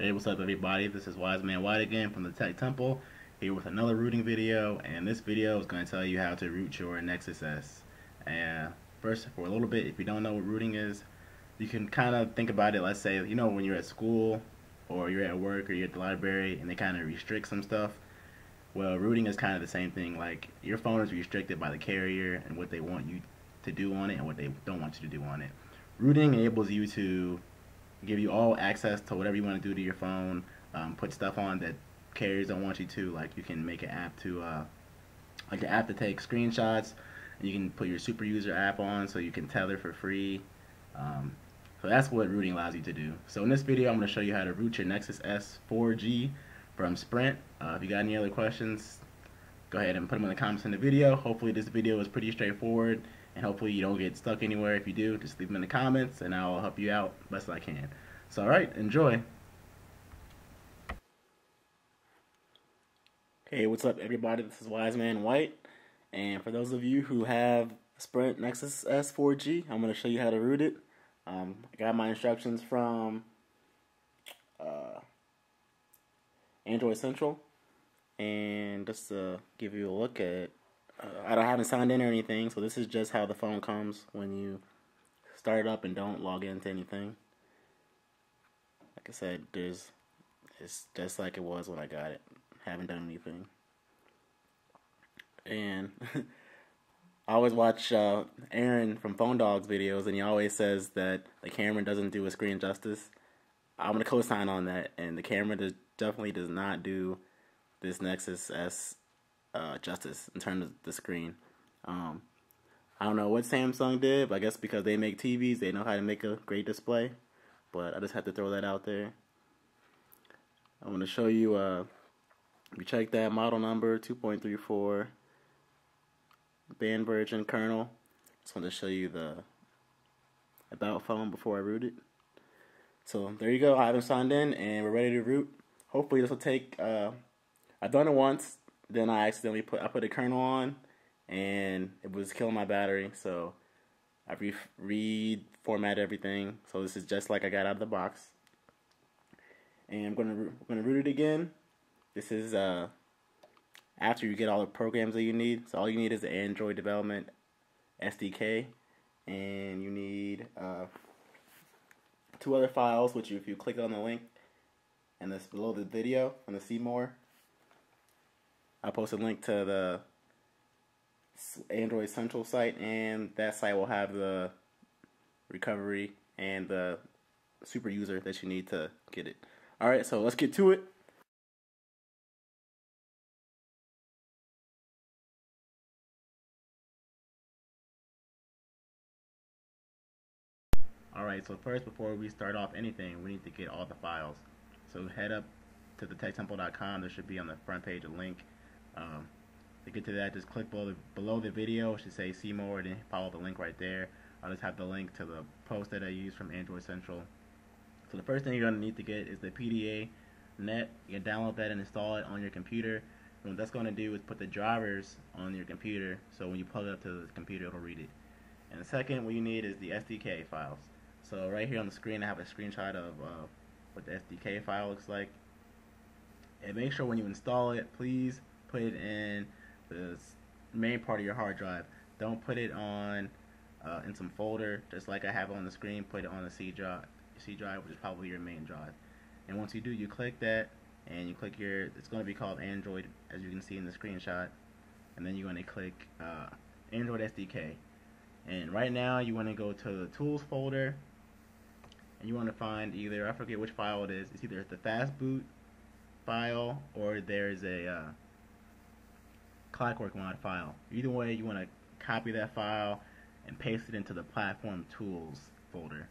Hey, what's up everybody? This is Wise Man White again from the Tech Temple, here with another rooting video, and this video is going to tell you how to root your Nexus S. And first, for a little bit, if you don't know what rooting is, you can kind of think about it, let's say, you know, when you're at school, or you're at work, or you're at the library, and they kind of restrict some stuff. Well, rooting is kind of the same thing, like, your phone is restricted by the carrier, and what they want you to do on it, and what they don't want you to do on it. Rooting enables you to give you all access to whatever you want to do to your phone. Um, put stuff on that carriers don't want you to. Like you can make an app to, uh, like an app to take screenshots. And you can put your super user app on so you can tether for free. Um, so that's what rooting allows you to do. So in this video, I'm going to show you how to root your Nexus S 4G from Sprint. Uh, if you got any other questions, go ahead and put them in the comments in the video. Hopefully this video is pretty straightforward and hopefully you don't get stuck anywhere. If you do, just leave them in the comments and I'll help you out best I can. So alright, enjoy. Hey, what's up everybody? This is Wise Man White. And for those of you who have Sprint Nexus S4G, I'm going to show you how to root it. Um, I got my instructions from uh, Android Central. And just to give you a look at uh, I don't haven't signed in or anything, so this is just how the phone comes when you start up and don't log into anything. Like I said, there's it's just like it was when I got it. Haven't done anything. And I always watch uh, Aaron from PhoneDog's videos, and he always says that the camera doesn't do a screen justice. I'm gonna co-sign on that, and the camera does, definitely does not do this Nexus S uh, justice in terms of the screen. Um, I don't know what Samsung did, but I guess because they make TVs, they know how to make a great display. But I just had to throw that out there. I'm going to show you, uh, you check that model number 2.34 band version kernel. Just want to show you the about phone before I root it. So there you go. I haven't signed in and we're ready to root. Hopefully this will take, uh, I've done it once then I accidentally put I put a kernel on, and it was killing my battery. So I re reformat everything. So this is just like I got out of the box. And I'm gonna I'm gonna root it again. This is uh after you get all the programs that you need. So all you need is the Android development SDK, and you need uh, two other files, which if you click on the link and this below the video on the see more, I'll post a link to the Android Central site, and that site will have the recovery and the super user that you need to get it. All right, so let's get to it. Alright, so first before we start off anything, we need to get all the files. So head up to the techtemple.com, there should be on the front page a link um, to get to that, just click below the, below the video. It should say see more, and follow the link right there. I'll just have the link to the post that I use from Android Central. So the first thing you're going to need to get is the PDA net. You can download that and install it on your computer. And what that's going to do is put the drivers on your computer, so when you plug it up to the computer, it'll read it. And the second, what you need is the SDK files. So right here on the screen, I have a screenshot of uh, what the SDK file looks like. And make sure when you install it, please put it in the main part of your hard drive. Don't put it on uh, in some folder, just like I have on the screen. Put it on the C drive, C drive, which is probably your main drive. And once you do, you click that, and you click your. It's going to be called Android, as you can see in the screenshot. And then you're going to click uh, Android SDK. And right now, you want to go to the Tools folder, and you want to find either I forget which file it is. It's either the fast boot file or there's a uh, Clockwork mod file. Either way, you want to copy that file and paste it into the platform tools folder.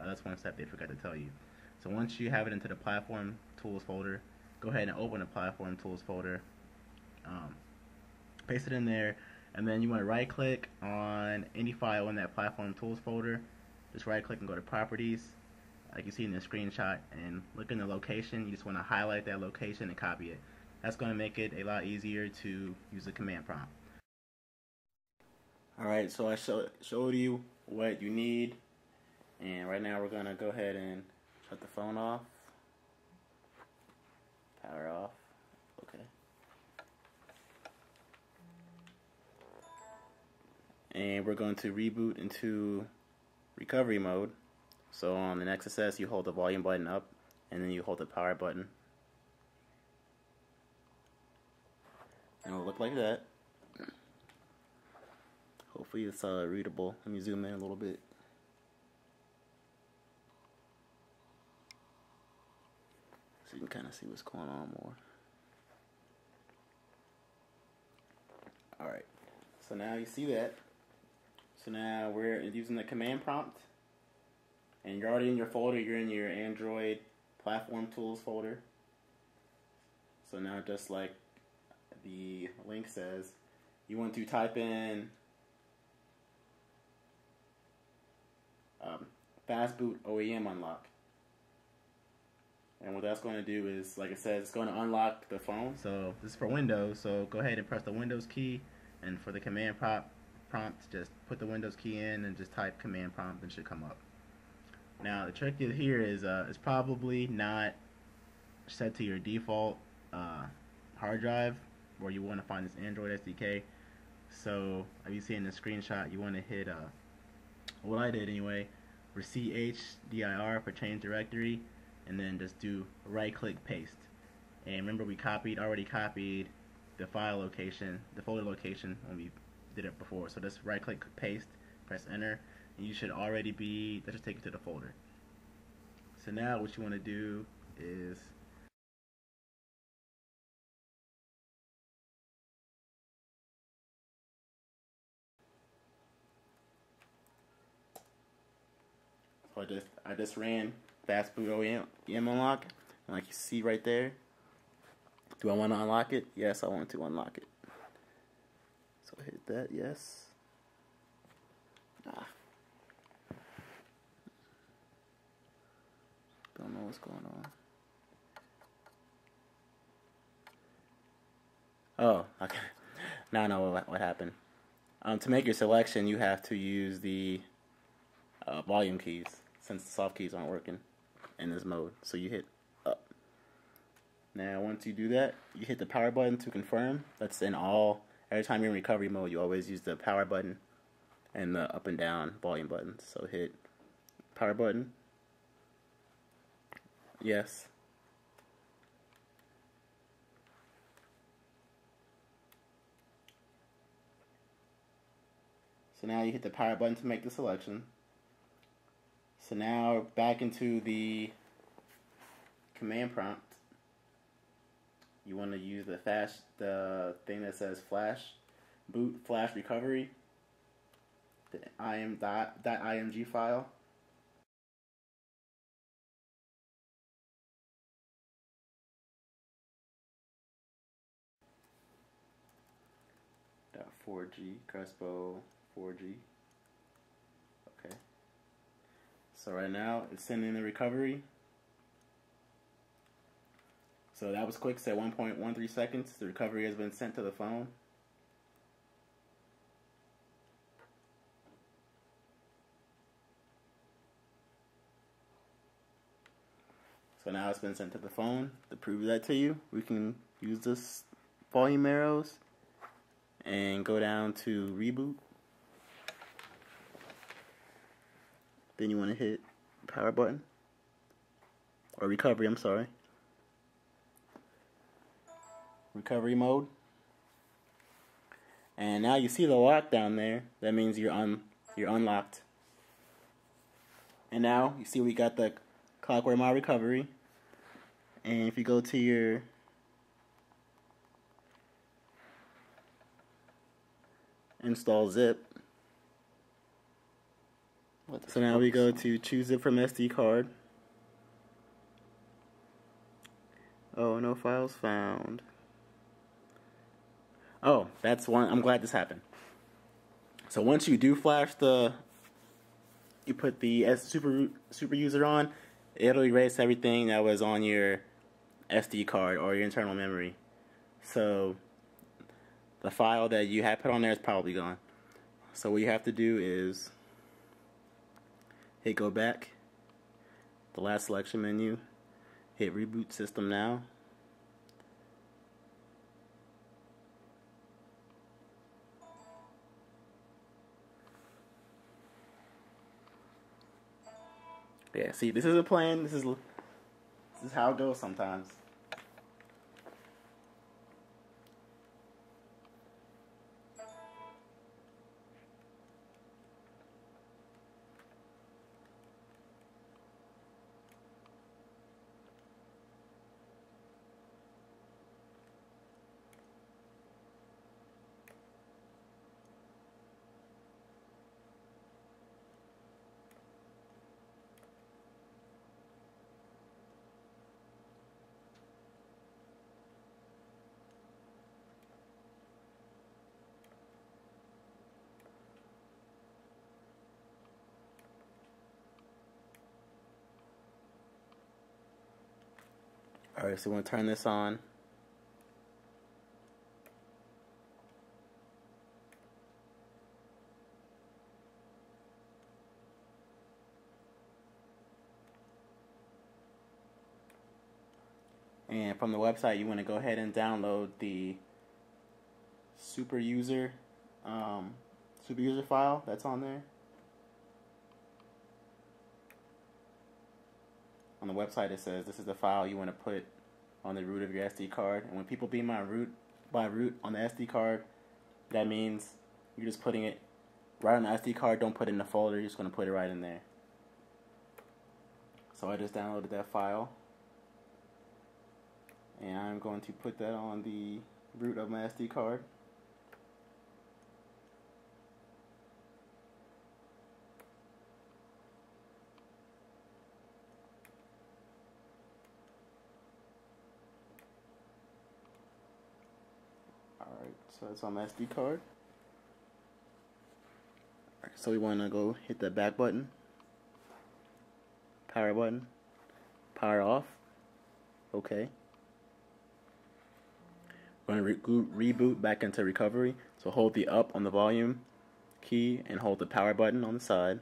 Uh, that's one step they forgot to tell you. So once you have it into the platform tools folder, go ahead and open the platform tools folder. Um, paste it in there, and then you want to right click on any file in that platform tools folder. Just right click and go to properties, like you see in the screenshot, and look in the location. You just want to highlight that location and copy it. That's going to make it a lot easier to use the command prompt. Alright, so I show, showed you what you need. And right now we're going to go ahead and shut the phone off. Power off. Okay. And we're going to reboot into recovery mode. So on the Nexus S, you hold the volume button up, and then you hold the power button. And it'll look like that. Hopefully it's uh, readable. Let me zoom in a little bit. So you can kind of see what's going on more. Alright, so now you see that. So now we're using the command prompt. And you're already in your folder, you're in your Android platform tools folder. So now just like the link says, you want to type in um, fastboot OEM unlock. And what that's going to do is, like it says, it's going to unlock the phone. So this is for Windows. So go ahead and press the Windows key, and for the command prompt, prompt just put the Windows key in and just type command prompt, and should come up. Now the trick here is uh, it's probably not set to your default uh, hard drive where you want to find this Android SDK. So as you see in the screenshot, you want to hit uh, what I did anyway, for CHDIR for change directory and then just do right click paste. And remember we copied, already copied the file location, the folder location when we did it before. So just right click paste, press enter, and you should already be, that should take you to the folder. So now what you want to do is I just I just ran fastboot OEM unlock, and like you see right there. Do I want to unlock it? Yes, I want to unlock it. So hit that, yes. Ah. Don't know what's going on. Oh, okay. Now I know what, what happened. Um, to make your selection, you have to use the uh, volume keys since the soft keys aren't working in this mode. So you hit up. Now once you do that, you hit the power button to confirm. That's in all, every time you're in recovery mode, you always use the power button and the up and down volume buttons. So hit power button. Yes. So now you hit the power button to make the selection. So now back into the command prompt. You want to use the flash, the thing that says flash boot flash recovery, the im dot, dot img file. Dot 4G Crespo 4G. So right now it's sending the recovery. So that was quick, said 1.13 seconds. The recovery has been sent to the phone. So now it's been sent to the phone. To prove that to you, we can use this volume arrows and go down to reboot. Then you want to hit power button or recovery, I'm sorry. Recovery mode. And now you see the lock down there. That means you're un you're unlocked. And now you see we got the ClockworkMod Recovery. And if you go to your install zip, so now we go to choose it from SD card. Oh, no files found. Oh, that's one. I'm glad this happened. So once you do flash the, you put the S super super user on, it'll erase everything that was on your SD card or your internal memory. So the file that you had put on there is probably gone. So what you have to do is hit go back, the last selection menu, hit reboot system now. Yeah, see, this is a plan. This is this is how it goes sometimes. Alright, so we're to turn this on. And from the website, you want to go ahead and download the super user, um, super user file that's on there. On the website it says this is the file you want to put on the root of your SD card. And when people be my root by root on the SD card, that means you're just putting it right on the SD card. Don't put it in the folder. You're just going to put it right in there. So I just downloaded that file. And I'm going to put that on the root of my SD card. Alright, so it's on SD card. so we want to go hit the back button, power button, power off, okay. We're going to re reboot back into recovery, so hold the up on the volume key and hold the power button on the side.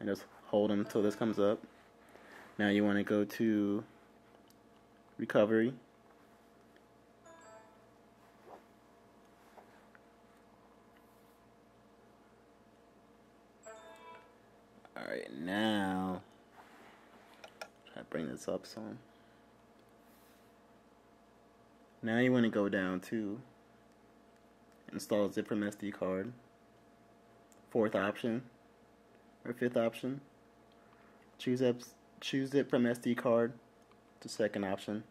And just hold them until this comes up. Now you want to go to recovery Alright, now try to bring this up some. Now you want to go down to install zip from SD card. Fourth option or fifth option. Choose up choose it from SD card. The second option.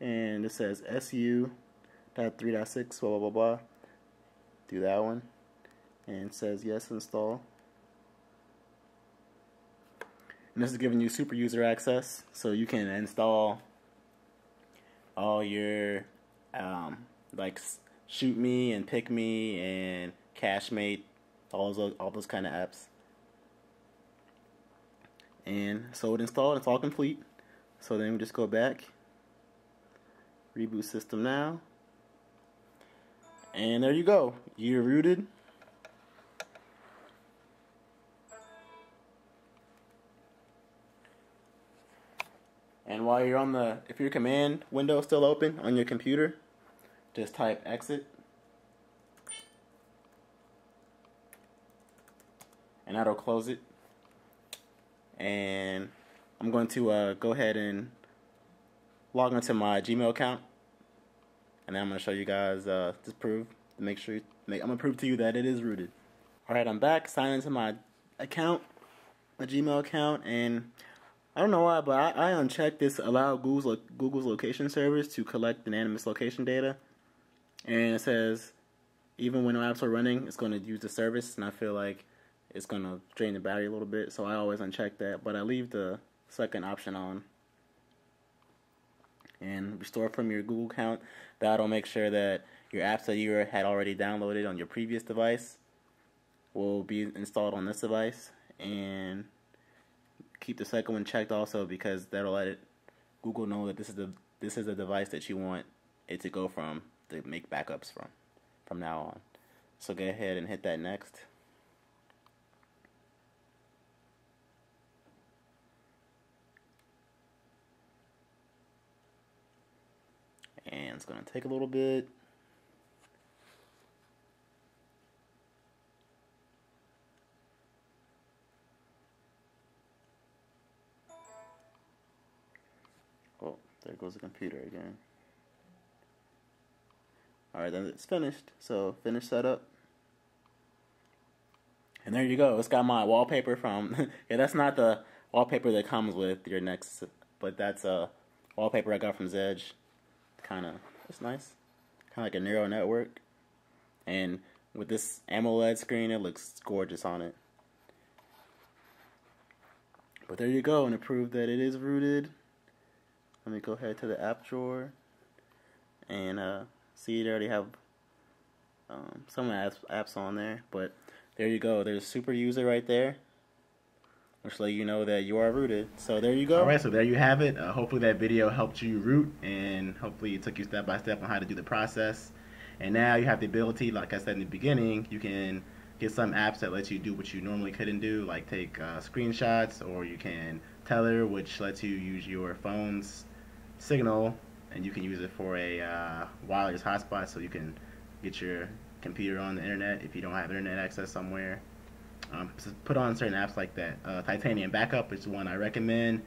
And it says SU dot three dot six blah blah blah blah. Do that one. And it says yes install. And this is giving you super user access, so you can install all your um, like Shoot Me and Pick Me and CacheMate, all those all those kind of apps. And so it installed, it's all complete. So then we just go back, reboot system now, and there you go. You're rooted. And while you're on the, if your command window is still open on your computer, just type exit. And that'll close it. And I'm going to uh, go ahead and log into my Gmail account. And then I'm going to show you guys, uh, just prove, to make sure, make, I'm going to prove to you that it is rooted. Alright, I'm back, signed into my account, my Gmail account, and I don't know why, but I, I unchecked this allow Google's Google's location service to collect anonymous location data, and it says even when apps are running, it's going to use the service, and I feel like it's going to drain the battery a little bit, so I always uncheck that. But I leave the second option on, and restore from your Google account. That'll make sure that your apps that you had already downloaded on your previous device will be installed on this device, and keep the second one checked also because that'll let it Google know that this is the this is the device that you want it to go from to make backups from from now on. So go ahead and hit that next. And it's going to take a little bit. There goes the computer again. Alright, then it's finished. So, finish setup. And there you go. It's got my wallpaper from. yeah, that's not the wallpaper that comes with your next, but that's a wallpaper I got from Zedge. Kind of, it's nice. Kind of like a neural network. And with this AMOLED screen, it looks gorgeous on it. But there you go, and it prove that it is rooted, let me go ahead to the app drawer and uh, see they already have um, some apps, apps on there. But there you go, there's super user right there, which let you know that you are rooted. So there you go. All right, so there you have it. Uh, hopefully that video helped you root, and hopefully it took you step by step on how to do the process. And now you have the ability, like I said in the beginning, you can get some apps that let you do what you normally couldn't do, like take uh, screenshots, or you can Tether, which lets you use your phone's signal, and you can use it for a uh, wireless hotspot, so you can get your computer on the internet if you don't have internet access somewhere. Um, put on certain apps like that. Uh, Titanium Backup is one I recommend,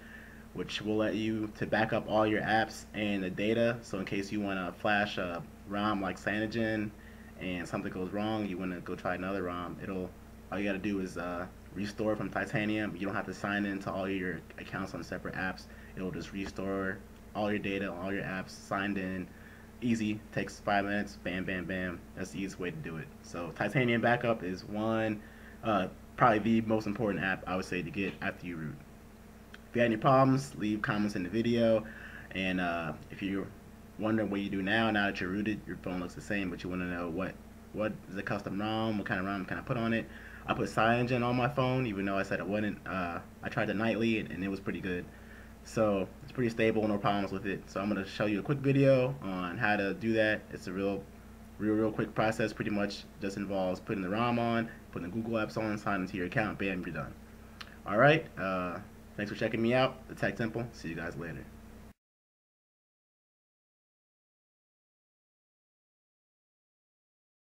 which will let you to back up all your apps and the data. So in case you want to flash a ROM like Cyanogen and something goes wrong, you want to go try another ROM, it'll all you got to do is uh, restore from Titanium. You don't have to sign into all your accounts on separate apps. It'll just restore all your data, all your apps signed in. Easy, takes five minutes. Bam, bam, bam. That's the easiest way to do it. So Titanium Backup is one, uh, probably the most important app I would say to get after you root. If you have any problems, leave comments in the video. And uh, if you're wondering what you do now, now that you're rooted, your phone looks the same, but you want to know what what is the custom ROM, what kind of ROM can I put on it. I put CyanogenOne on my phone, even though I said it wouldn't. Uh, I tried the nightly, and, and, it was pretty good. So it's pretty stable, no problems with it. So I'm going to show you a quick video on how to do that. It's a real, real, real quick process. Pretty much just involves putting the ROM on, putting the Google Apps on, signing into your account, bam, you're done. All right. Uh, thanks for checking me out. The Tech Temple. See you guys later.